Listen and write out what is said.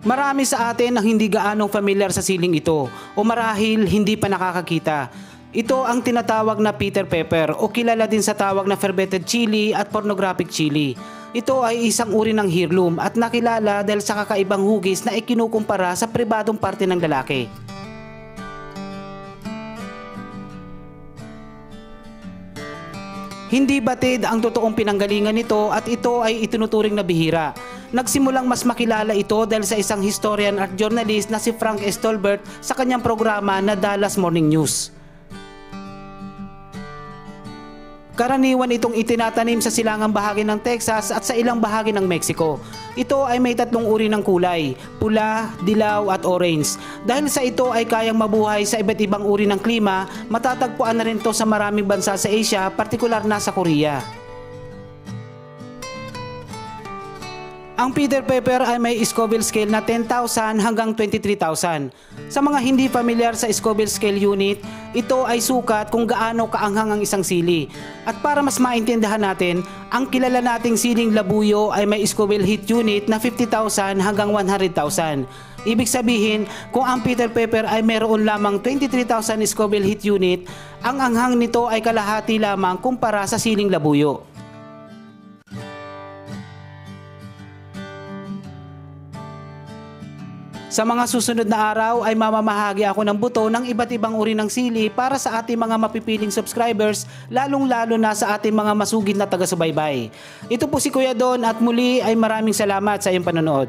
Marami sa atin ang hindi gaanong familiar sa siling ito o marahil hindi pa nakakakita. Ito ang tinatawag na Peter pepper o kilala din sa tawag na fermented chili at pornographic chili. Ito ay isang uri ng heirloom at nakilala dahil sa kakaibang hugis na ikinukumpara sa pribadong parte ng lalaki. Hindi batid ang totoong pinanggalingan nito at ito ay itinuturing na bihira. Nagsimulang mas makilala ito dahil sa isang historian at journalist na si Frank Stolbert sa kanyang programa na Dallas Morning News. Karaniwan itong itinatanim sa silangang bahagi ng Texas at sa ilang bahagi ng Mexico. Ito ay may tatlong uri ng kulay, pula, dilaw at orange. Dahil sa ito ay kayang mabuhay sa iba't ibang uri ng klima, matatagpuan na rin ito sa maraming bansa sa Asia, partikular na sa Korea. Ang Peter Pepper ay may Scoville scale na 10,000 hanggang 23,000. Sa mga hindi familiar sa Scoville scale unit, ito ay sukat kung gaano kaanghang ang isang sili. At para mas maintindihan natin, ang kilala nating siling labuyo ay may Scoville heat unit na 50,000 hanggang 100,000. Ibig sabihin, kung ang Peter Pepper ay meron lamang 23,000 Scoville heat unit, ang anghang nito ay kalahati lamang kumpara sa siling labuyo. Sa mga susunod na araw ay mamamahagi ako ng buto ng iba't ibang uri ng sili para sa ating mga mapipiling subscribers, lalong-lalo na sa ating mga masugid na taga-subaybay. Ito po si Kuya Don at muli ay maraming salamat sa iyong panonood.